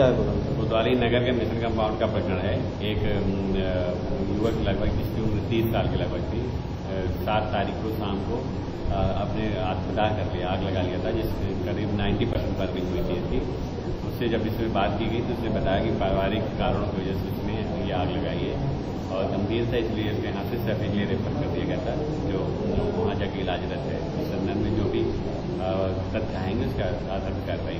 क्या है बोला? कोतवाली नगर के मिशन कंपाउंड का प्रकरण है। एक युवक लगभग जिसकी उम्र तीस साल के लगभग थी सात तारीख को शाम को अपने आत्मदाह कर लिया, आग लगा लिया था जिससे करीब 90 परसेंट बर्निंग हुई थी इसकी। उससे जब इसमें बात की गई तो उसने बताया कि पारिवारिक कारणों की वजह से उसने ये आग लगाई है और गंभीर था इसलिए उसके यहाँ से सफे के लिए रेफर कर दिया गया था, जो वहाँ जाके इलाजरत है। इस संदर्भ में जो भी तथ्य आएँगे उसका आधार कार्रवाई